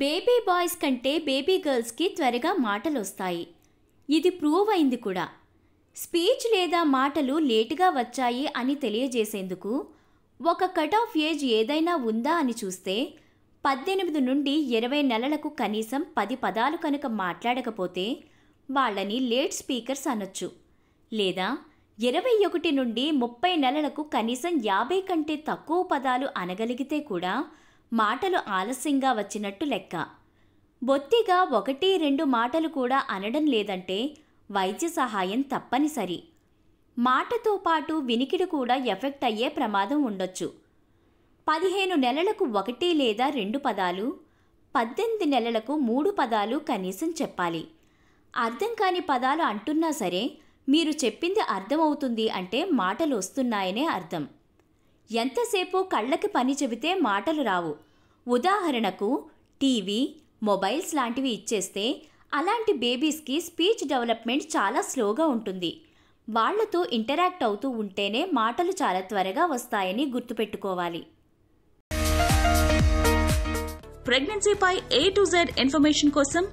Baby boys కంటే baby గర్ల్స్కి త్వరగా మాటలు వస్తాయి ఇది ప్రూవ్ అయింది కూడా. స్పీచ్ లేదా మాటలు లేటుగా వచ్చాయి అని తెలియజేసేందుకు ఒక కట్ ఆఫ్ ఏజ్ ఏదైనా ఉందా అని చూస్తే పద్దెనిమిది నుండి ఇరవై నెలలకు కనీసం పది పదాలు కనుక మాట్లాడకపోతే వాళ్ళని లేట్ స్పీకర్స్ అనొచ్చు. లేదా ఇరవై ఒకటి నుండి ముప్పై నెలలకు కనీసం యాభై కంటే తక్కువ పదాలు అనగలిగితే కూడా మాటలు ఆలస్యంగా వచ్చినట్టు లెక్క. బొత్తిగా ఒకటి రెండు మాటలు కూడా అనడం లేదంటే వైద్య సహాయం తప్పనిసరి. మాటతో పాటు వినికిడి కూడా ఎఫెక్ట్ అయ్యే ప్రమాదం ఉండొచ్చు. పదిహేను నెలలకు ఒకటి లేదా రెండు పదాలు పద్దెనిమిది నెలలకు మూడు పదాలు కనీసం చెప్పాలి. అర్థం కాని పదాలు అంటున్నా సరే మీరు చెప్పింది అర్థమవుతుంది అంటే మాటలు వస్తున్నాయనే అర్థం. ఎంతసేపు కళ్ళకి పని చెబితే మాటలు రావు. ఉదాహరణకు టీవీ మొబైల్స్ లాంటివి ఇచ్చేస్తే అలాంటి బేబీస్కి స్పీచ్ డెవలప్మెంట్ చాలా స్లోగా ఉంటుంది. వాళ్ళతో ఇంటరాక్ట్ అవుతూ ఉంటేనే మాటలు చాలా త్వరగా వస్తాయని గుర్తుపెట్టుకోవాలి. ప్రెగ్నెన్సీపై ఏ టు జెడ్ ఇన్ఫర్మేషన్ కోసం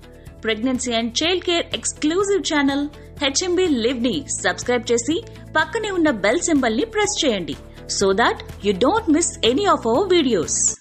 pregnancy and child care exclusive channel HMB లివ్ని subscribe చేసి పక్కనే ఉన్న బెల్ సింబల్ని ప్రెస్ చేయండి. So that you don't miss any of our videos.